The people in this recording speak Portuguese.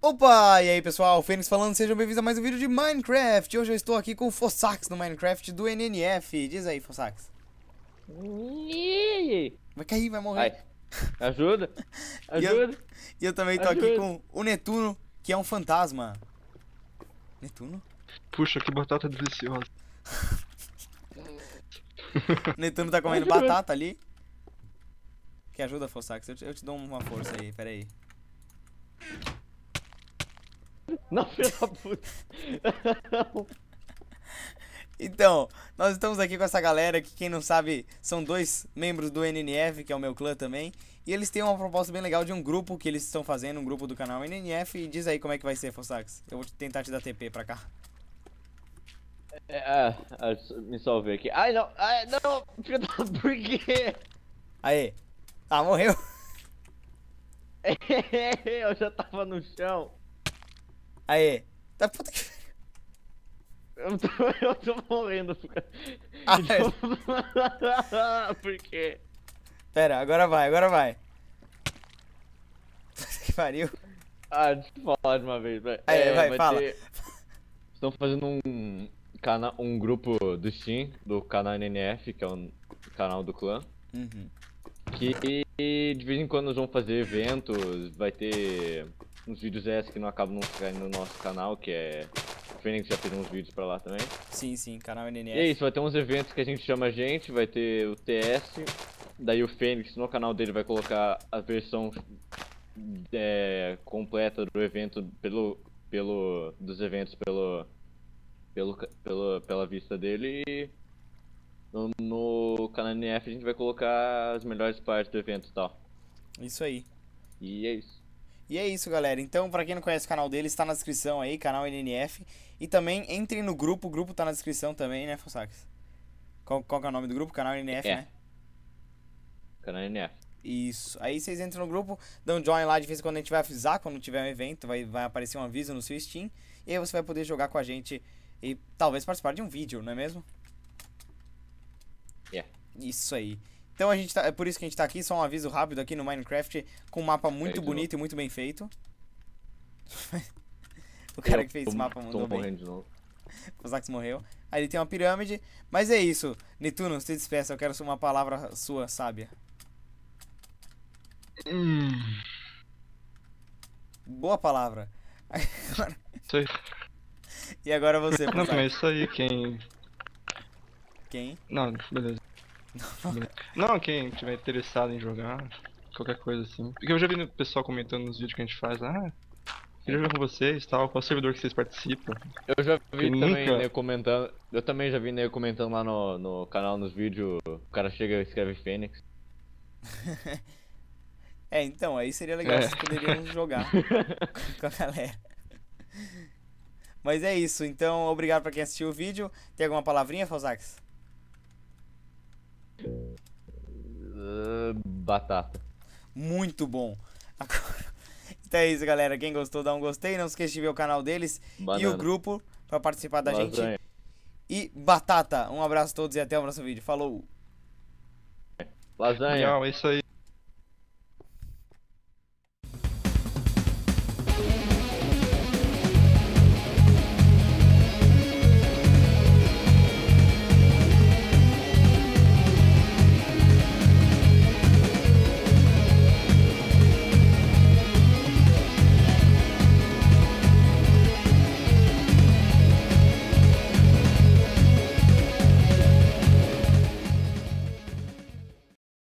Opa! E aí pessoal, Fênix falando, sejam bem-vindos a mais um vídeo de Minecraft. Hoje eu estou aqui com o Fossax no Minecraft do NNF. Diz aí, Fossax. Vai cair, vai morrer. Ai, ajuda, E eu- ajuda. E eu também tô aqui com o Netuno, que é um fantasma. Netuno? Puxa, que batata deliciosa. Netuno tá comendo batata ali. Que ajuda, Fossax? Eu te, eu te dou uma força aí, pera aí. Não, filho da puta. Então, nós estamos aqui com essa galera que, quem não sabe, são dois membros do NNF, que é o meu clã também. E eles têm uma proposta bem legal de um grupo que eles estão fazendo, um grupo do canal NNF. E diz aí como é que vai ser, Fossax. Eu vou tentar te dar TP pra cá. É, ah, ah, me salvei aqui. Ai, não, ai, não, filho da por quê? Aê. Ah, morreu. Eu já tava no chão. Aê. Tá puta que... Eu tô, eu tô morrendo. Ah, por quê? Pera, agora vai, agora vai. Puta que pariu. Ah, deixa eu falar de uma vez, vai. Aí, vai, fala. Estão fazendo um um grupo do Steam, do canal NNF, que é um canal do clã. Uhum. Que de vez em quando nós vamos fazer eventos, vai ter uns vídeos extras que não acabam não caindo no nosso canal, que é. O Fênix já fez uns vídeos pra lá também. Sim, sim, canal NNF. E é isso, vai ter uns eventos que a gente chama a gente, vai ter o TS, daí o Fênix no canal dele vai colocar a versão é, completa do evento pelo. pelo. dos eventos pelo. pelo, pelo pela vista dele e no, no canal NF a gente vai colocar as melhores partes do evento e tal. Isso aí. E é isso. E é isso, galera. Então, pra quem não conhece o canal dele, está na descrição aí, canal NNF. E também entrem no grupo, o grupo tá na descrição também, né, Fossax? Qual, qual que é o nome do grupo? Canal NNF, É. né? Canal NF. Isso. Aí vocês entram no grupo, dão join lá de vez em quando a gente vai avisar, quando tiver um evento, vai, vai aparecer um aviso no seu Steam. E aí você vai poder jogar com a gente e talvez participar de um vídeo, não é mesmo? Isso aí. Então a gente tá, é por isso que a gente tá aqui, só um aviso rápido aqui no Minecraft, com um mapa muito de bonito e muito bem feito. o cara que fez esse mapa Tô mandou bem. de novo. O Zax morreu. Aí ele tem uma pirâmide. Mas é isso. Netuno, se despeça. Eu quero uma palavra sua, sábia. Hum, Boa palavra. Agora-. E agora você, Não, mas isso aí, quem. Quem? Não, beleza. Não, quem tiver interessado em jogar, qualquer coisa assim. Porque eu já vi o pessoal comentando nos vídeos que a gente faz, ah, queria jogar com vocês tal, qual servidor que vocês participam. Eu já vi Quem também nunca- nego comentando. Eu também já vi nego comentando lá no, no canal, nos vídeos. O cara chega e escreve Fênix. É, então, aí seria legal, É. vocês poderiam jogar com a galera. Mas é isso, então obrigado pra quem assistiu o vídeo. Tem alguma palavrinha, Fossax? Batata. Muito bom. Agora- Então é isso, galera. Quem gostou, dá um gostei. Não se esqueça de ver o canal deles e o Banana. grupo pra participar da gente. Lasanha. E Batata. Um abraço a todos e até o próximo vídeo. Falou! Lasanha. Legal, é isso aí.